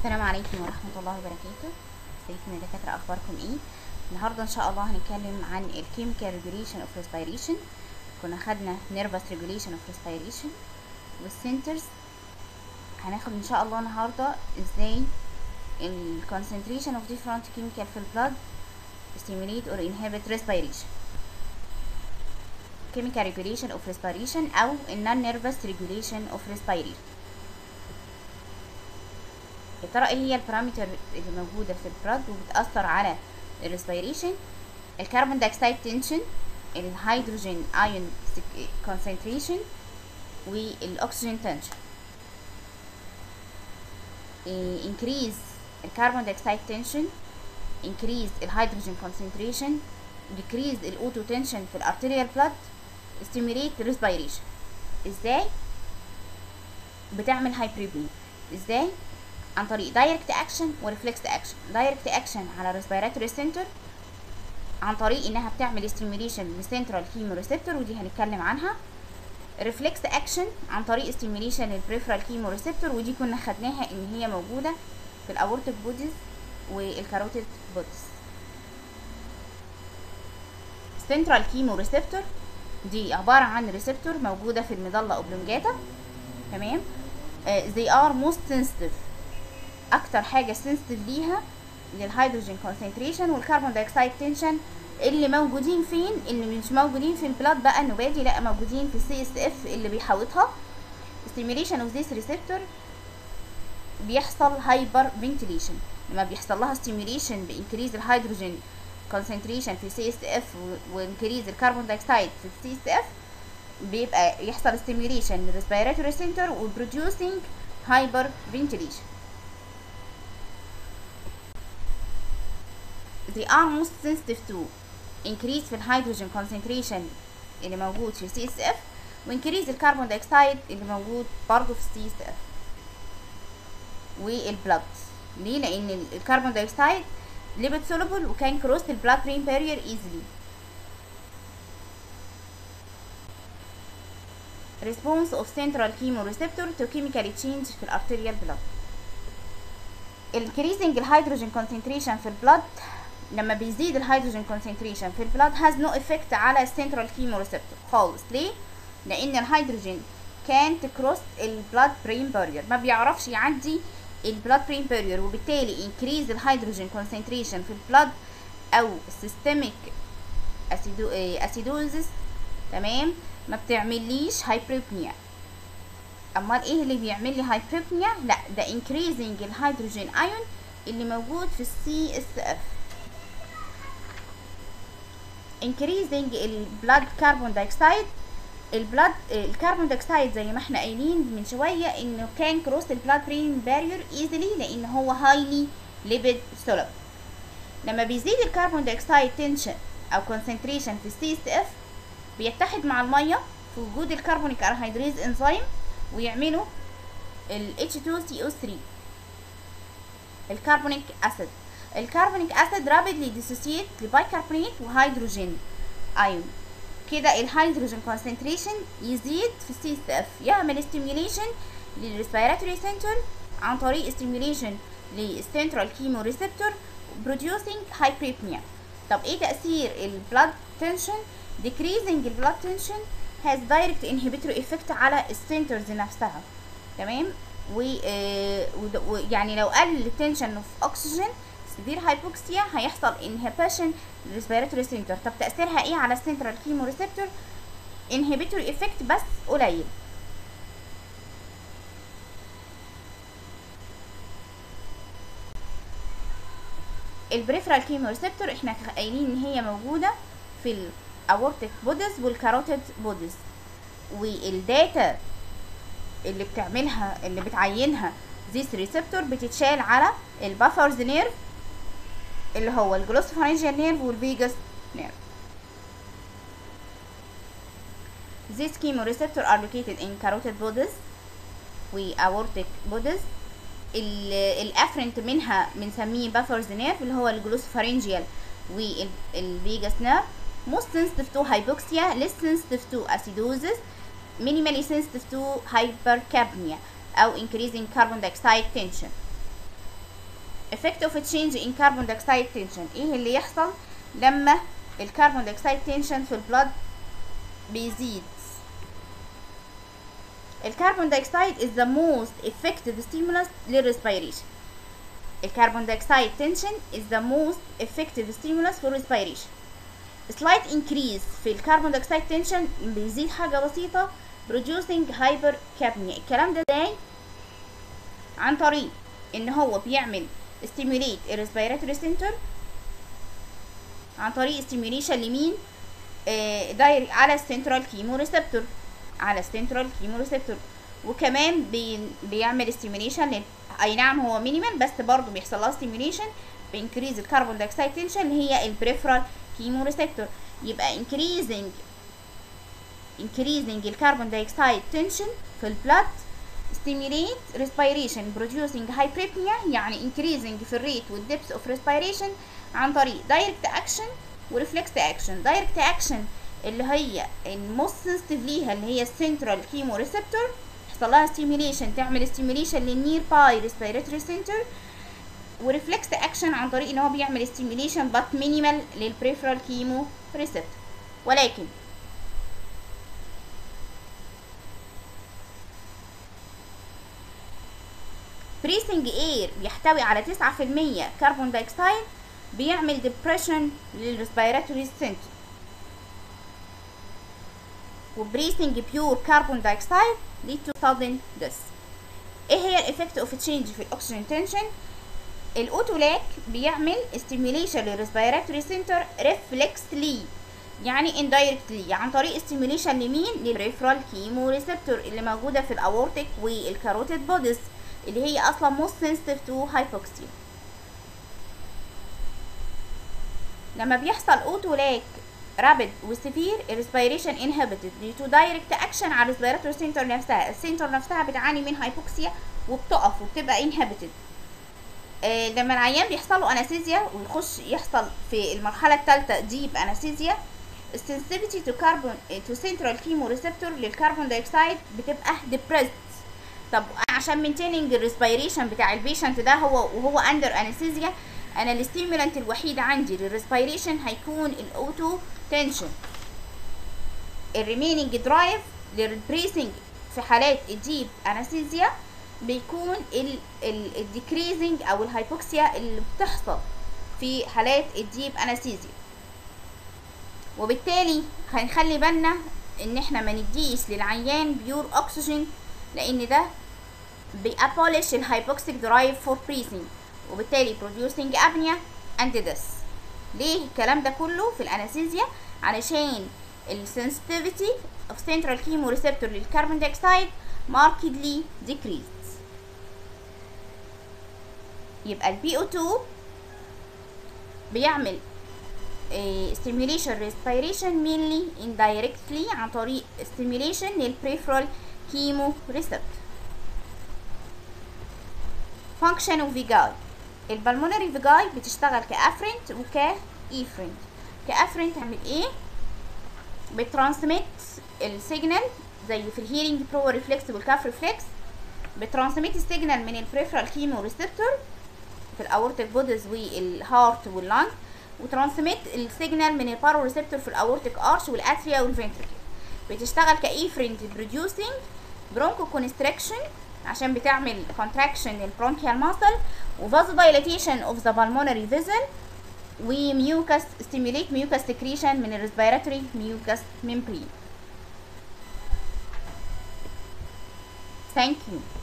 السلام عليكم ورحمة الله وبركاته. ازيكم يا دكاترة أخباركم إيه؟ النهاردة إن شاء الله هنتكلم عن ال chemical regulation of respiration كنا خدنا nervous regulation of respiration وال centers هناخد إن شاء الله النهاردة إزاي ال concentration of different chemical في ال blood stimulate or inhibit respiration. Chemical regulation of respiration أو non nervous regulation of respiration. يا ترى إيه هي ال parameter اللي موجودة في ال blood وبتأثر على ال respiration؟ ال carbon dioxide tension ال hydrogen ion concentration وال oxygen tension. increase ال carbon dioxide tension increase ال hydrogen concentration decrease ال O2 tension في ال arterial blood stimulate respiration. إزاي؟ بتعمل hyperpnea إزاي؟ عن طريق direct action و reflex action direct action على respiratory center عن طريق إنها بتعمل stimulation ل central chemoreceptor ودي هنتكلم عنها. reflex action عن طريق stimulation لل peripheral chemoreceptor ودي كنا خدناها إن هي موجودة في ال aortic bodies وال carotid bodies central chemoreceptor دي عبارة عن receptor موجودة في ال medulla oblongata تمام؟ uh, they are most sensitive. أكتر حاجة sensitive ليها لل hydrogen concentration وال carbon dioxide tension اللي موجودين فين؟ اللي مش موجودين في ال blood بقى النباتي لأ موجودين في ال CSF اللي بيحوطها. Stimulation of this receptor بيحصل hyperventilation لما بيحصل لها stimulation ب increase الهيدروجين concentration في CSF و increase ال carbon dioxide في ال CSF بيبقى يحصل stimulation لل respiratory center و producing hyperventilation they are most sensitive to increase في الهيدروجين concentration اللي موجود في CSF و increase ال carbon dioxide اللي موجود برضه في CSF وال blood ليه؟ لأن ال carbon dioxide lipid soluble و can cross ال blood brain barrier easily response of central chemoreceptor to chemical change في ال arterial blood increasing الهيدروجين concentration في ال blood لما بيزيد الهيدروجين concentration في ال blood has no effect على ال central chemoreceptor خالص. ليه؟ لأن الهيدروجين كانت كروس ال blood brain barrier ما بيعرفش يعدي البلاد برين بارير وبالتالي increase الهيدروجين concentration في ال blood أو systemic acidosis. تمام؟ ما بتعمليش hyperpnea أمال إيه اللي بيعمل لي hyperpnea لا ده increasing الهيدروجين ايون اللي موجود في ال CSF increasing ال blood carbon dioxide ال blood ال carbon dioxide زي ما إحنا قايلين من شوية إنه can cross ال blood brain barrier easily لأن هو highly lipid soluble لما بيزيد ال carbon dioxide tension أو concentration في CSF بيتحد مع المية في وجود ال carbonic anhydrase enzyme ويعملوا ال H2CO3 ال carbonic acid ال carbonic acid rapidly dissociate ل bicarbonate وهيدروجين. ايون كده الهيدروجين concentration يزيد في ال CSF يعمل stimulation لل respiratory center عن طريق stimulation لل central chemoreceptor producing hyperipnea طب إيه تأثير ال blood tension decreasing ال blood tension has direct inhibitory effect على ال centers نفسها. تمام؟ ويعني لو قل ال tension of oxygen severe hypoxia هيحصل inhibition لل respiratory center طب تأثيرها إيه على ال central chemoreceptor inhibitory effect بس قليل. ال peripheral chemoreceptor إحنا قايلين إن هي موجودة في ال aortic bodies وال carotid bodies وال data اللي بتعملها اللي بتعينها this receptor بتتشال على ال buffers nerve اللي هو ال glossopharyngeal nerve وال vagus nerve These chemoreceptors are located in carotid bodies و aortic bodies ال afferent منها بنسميه buffers nerve اللي هو ال glossopharyngeal وال vagus nerve most sensitive to hypoxia less sensitive to acidosis minimally sensitive to hypercapnia أو increasing carbon dioxide tension effect of change in carbon dioxide tension إيه اللي يحصل لما الكربون دioxide tension في البلد بيزيد الكربون دioxide is the most effective stimulus للrespiration الكربون dioxide tension is the most effective stimulus for respiration slight increase في ال carbon dioxide tension بيزيد حاجة بسيطة producing hypercapnia الكلام ده إزاي عن طريق ان هو بيعمل stimulate respiratory center عن طريق stimulation لمين؟ آه direct على ال central chemoreceptor على ال central chemoreceptor وكمان بي بيعمل لل... أي نعم هو minimal بس برضه بيحصل لها stimulation ب increase ال carbon dioxide tension اللي هي ال peripheral chemoreceptor يبقى increasing increasing ال carbon dioxide tension في ال blood stimulate respiration producing hyperpnea يعني increasing في ال rate وال depth of respiration عن طريق direct action و reflex action direct action اللي هي ال most sensitive ليها اللي هي ال central chemoreceptor يحصل لها stimulation تعمل stimulation لل nearby respiratory center و reflex action عن طريق ان هو بيعمل stimulation but minimal لل peripheral chemoreceptor ولكن breathing air بيحتوي على 9% carbon dioxide بيعمل depression لل respiratory center و breathing pure carbon dioxide lead to sudden death. إيه هي ال effect of change في ال oxygen tension ال O2 lack بيعمل stimulation لل respiratory center reflexly يعني indirectly عن طريق stimulation لمين؟ لل peripheral chemoreceptor اللي موجودة في ال aortic وال carotid bodies اللي هي أصلا most sensitive to hypoxia. لما بيحصل O2 lack rapid و severe ال respiration inhibited due to direct action على ال respiratory center نفسها ال center نفسها بتعاني من hypoxia وبتقف وبتبقى inhibited لما العيان بيحصل له anesthesia ويخش يحصل في المرحلة الثالثه deep anesthesia ال sensitivity to carbon to central chemoreceptor لل carbon dioxide بتبقى depressed طب عشان maintaining ال respiration بتاع ال patient ده هو وهو under anesthesia أنا ال stimulant الوحيد عندي لل respiration هيكون ال O2 tension ال remaining drive لل breathing في حالات ال deep anesthesia بيكون ال decreasing أو ال hypoxia اللي بتحصل في حالات ال deep anesthesia وبالتالي هنخلي بالنا إن إحنا ما نديش للعيان pure oxygen لأن ده بي abolish ال hypoxic drive for breathing وبالتالي producing apnea and death ليه الكلام ده كله في ال anesthesia علشان ال sensitivity of central chemoreceptor لل carbon dioxide markedly decreased يبقى ال PO2 بيعمل eh, stimulation respiration mainly indirectly عن طريق stimulation لل peripheral chemoreceptor function of vagi ال pulmonary vagi بتشتغل ك afferent وك efferent. ك afferent تعمل إيه؟ بت transmit ال signal زي في ال Hering-Breuer reflex وال cough reflex بت transmit ال signal من ال peripheral chemoreceptor في الاورتيك بودز والهارت واللانج وترانسميت السيجنال من ال baroreceptor في ال aortic arch وال atria وال ventricle بتشتغل ك efferent producing bronchoconstriction عشان بتعمل contraction لل bronchial muscle و vasodilatation of the pulmonary vessel و mucus stimulate mucus secretion من ال respiratory mucus membrane. Thank you.